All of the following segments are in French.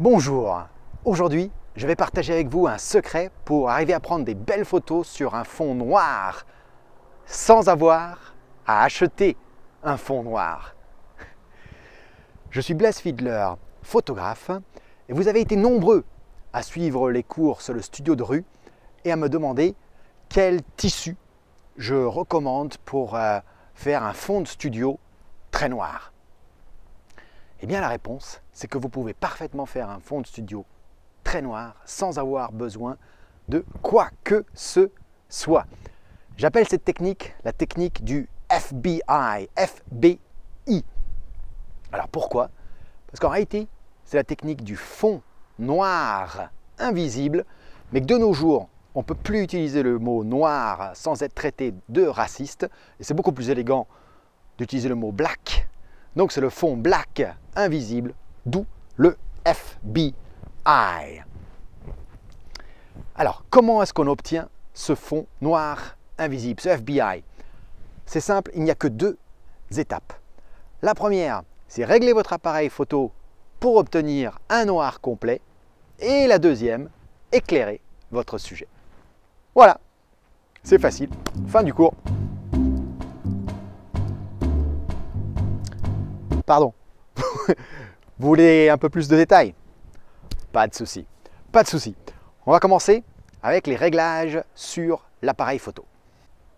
Bonjour, aujourd'hui je vais partager avec vous un secret pour arriver à prendre des belles photos sur un fond noir sans avoir à acheter un fond noir. Je suis Blaise Fiedler, photographe, et vous avez été nombreux à suivre les cours sur le studio de rue et à me demander quel tissu je recommande pour euh, faire un fond de studio très noir. Eh bien la réponse, c'est que vous pouvez parfaitement faire un fond de studio très noir sans avoir besoin de quoi que ce soit. J'appelle cette technique la technique du FBI, FBI. Alors pourquoi? Parce qu'en réalité, c'est la technique du fond noir invisible, mais que de nos jours, on ne peut plus utiliser le mot noir sans être traité de raciste, et c'est beaucoup plus élégant d'utiliser le mot black. Donc c'est le fond black invisible, d'où le FBI. Alors, comment est-ce qu'on obtient ce fond noir invisible, ce FBI C'est simple, il n'y a que deux étapes. La première, c'est régler votre appareil photo pour obtenir un noir complet. Et la deuxième, éclairer votre sujet. Voilà, c'est facile. Fin du cours. Pardon. Vous voulez un peu plus de détails? Pas de souci. Pas de souci. On va commencer avec les réglages sur l'appareil photo.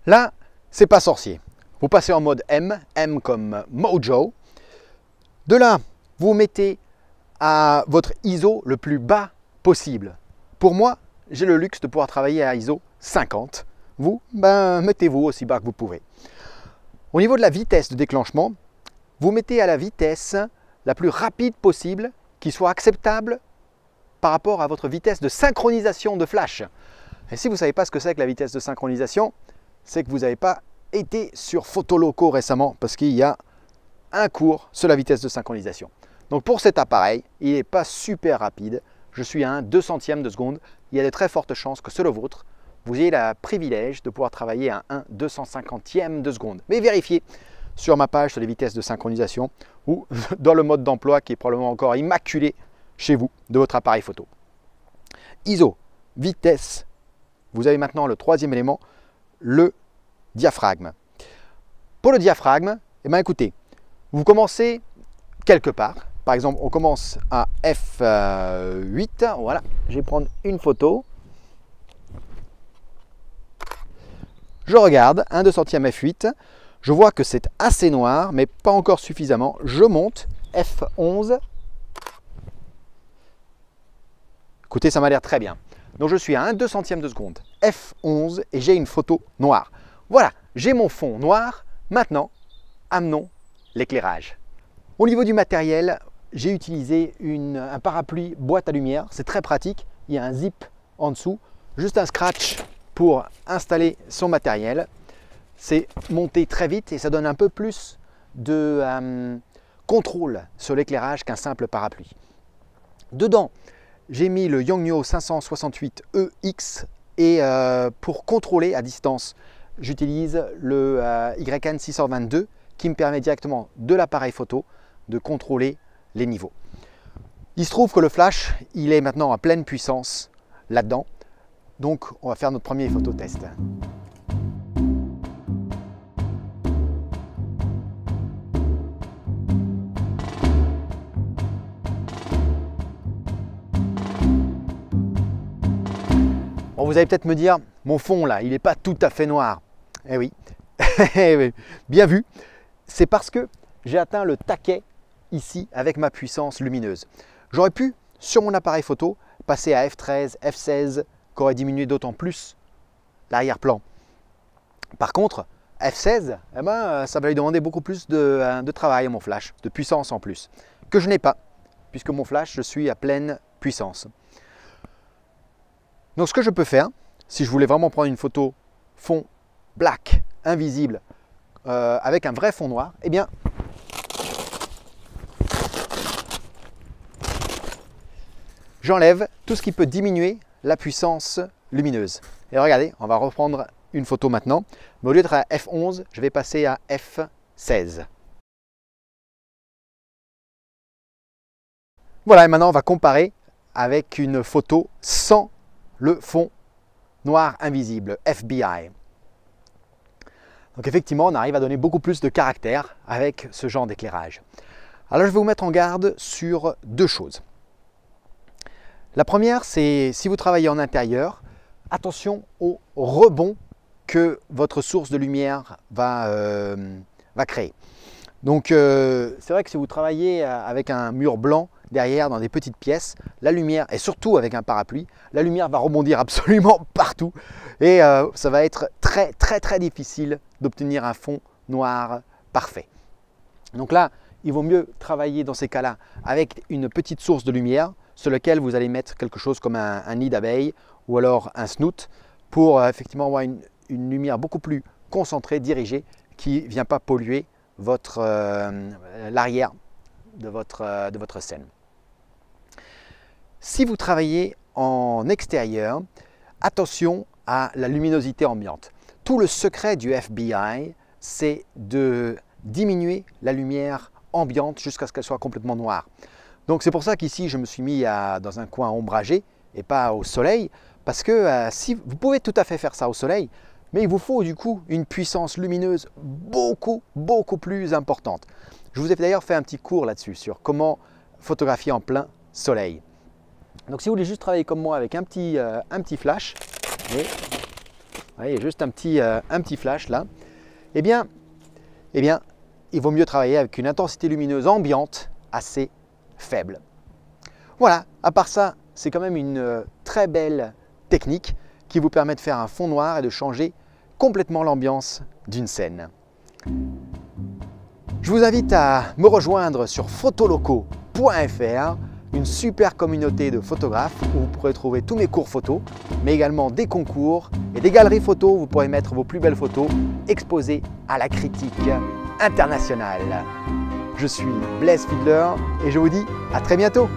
Là, c'est pas sorcier. Vous passez en mode M, M comme Mojo. De là, vous mettez à votre ISO le plus bas possible. Pour moi, j'ai le luxe de pouvoir travailler à ISO 50. Vous, ben, mettez-vous aussi bas que vous pouvez. Au niveau de la vitesse de déclenchement, vous mettez à la vitesse la plus rapide possible qui soit acceptable par rapport à votre vitesse de synchronisation de flash. Et si vous ne savez pas ce que c'est que la vitesse de synchronisation, c'est que vous n'avez pas été sur Photoloco récemment parce qu'il y a un cours sur la vitesse de synchronisation. Donc pour cet appareil, il n'est pas super rapide. Je suis à un 2 centième de seconde. Il y a de très fortes chances que sur le vôtre, vous ayez le privilège de pouvoir travailler à un 250e de seconde. Mais vérifiez sur ma page sur les vitesses de synchronisation ou dans le mode d'emploi qui est probablement encore immaculé chez vous de votre appareil photo. ISO, vitesse. Vous avez maintenant le troisième élément, le diaphragme. Pour le diaphragme, eh bien, écoutez, vous commencez quelque part. Par exemple, on commence à F8. Voilà, je vais prendre une photo. Je regarde, 1 2 centième F8. Je vois que c'est assez noir, mais pas encore suffisamment. Je monte, F11. Écoutez, ça m'a l'air très bien. Donc je suis à 1 2 centième de seconde, F11, et j'ai une photo noire. Voilà, j'ai mon fond noir. Maintenant, amenons l'éclairage. Au niveau du matériel, j'ai utilisé un parapluie boîte à lumière. C'est très pratique. Il y a un zip en dessous. Juste un scratch pour installer son matériel. C'est monté très vite et ça donne un peu plus de euh, contrôle sur l'éclairage qu'un simple parapluie. Dedans, j'ai mis le Yongnuo 568EX et euh, pour contrôler à distance, j'utilise le euh, YN 622 qui me permet directement de l'appareil photo de contrôler les niveaux. Il se trouve que le flash, il est maintenant à pleine puissance là-dedans. Donc on va faire notre premier phototest. Vous allez peut-être me dire, mon fond là, il n'est pas tout à fait noir. Eh oui, eh bien vu. C'est parce que j'ai atteint le taquet ici avec ma puissance lumineuse. J'aurais pu, sur mon appareil photo, passer à F13, F16, qui aurait diminué d'autant plus l'arrière-plan. Par contre, F16, eh ben, ça va lui demander beaucoup plus de, euh, de travail à mon flash, de puissance en plus, que je n'ai pas, puisque mon flash, je suis à pleine puissance. Donc ce que je peux faire, si je voulais vraiment prendre une photo fond black, invisible, euh, avec un vrai fond noir, eh bien, j'enlève tout ce qui peut diminuer la puissance lumineuse. Et regardez, on va reprendre une photo maintenant. Mais au lieu d'être à F11, je vais passer à F16. Voilà, et maintenant on va comparer avec une photo sans le fond noir invisible, FBI. Donc effectivement, on arrive à donner beaucoup plus de caractère avec ce genre d'éclairage. Alors je vais vous mettre en garde sur deux choses. La première, c'est si vous travaillez en intérieur, attention au rebond que votre source de lumière va, euh, créer. Donc euh, c'est vrai que si vous travaillez avec un mur blanc derrière dans des petites pièces, la lumière, et surtout avec un parapluie, la lumière va rebondir absolument partout et euh, ça va être très très très difficile d'obtenir un fond noir parfait. Donc là, il vaut mieux travailler dans ces cas-là avec une petite source de lumière sur laquelle vous allez mettre quelque chose comme un, nid d'abeille ou alors un snoot pour euh, effectivement avoir une, lumière beaucoup plus concentrée, dirigée, qui ne vient pas polluer votre euh, l'arrière de votre scène. Si vous travaillez en extérieur, attention à la luminosité ambiante. Tout le secret du FBI, c'est de diminuer la lumière ambiante jusqu'à ce qu'elle soit complètement noire. Donc c'est pour ça qu'ici je me suis mis dans un coin ombragé et pas au soleil, parce que euh, si vous pouvez tout à fait faire ça au soleil, mais il vous faut du coup une puissance lumineuse beaucoup, beaucoup plus importante. Je vous ai d'ailleurs fait un petit cours là-dessus sur comment photographier en plein soleil. Donc si vous voulez juste travailler comme moi avec un petit, euh, un petit flash, vous voyez, juste un petit, euh, un petit flash là, eh bien, eh bien, il vaut mieux travailler avec une intensité lumineuse ambiante assez faible. Voilà, à part ça, c'est quand même une euh, très belle technique qui vous permet de faire un fond noir et de changer complètement l'ambiance d'une scène. Je vous invite à me rejoindre sur photoloco.fr, une super communauté de photographes où vous pourrez trouver tous mes cours photos, mais également des concours et des galeries photos où vous pourrez mettre vos plus belles photos exposées à la critique internationale. Je suis Blaise Fiedler et je vous dis à très bientôt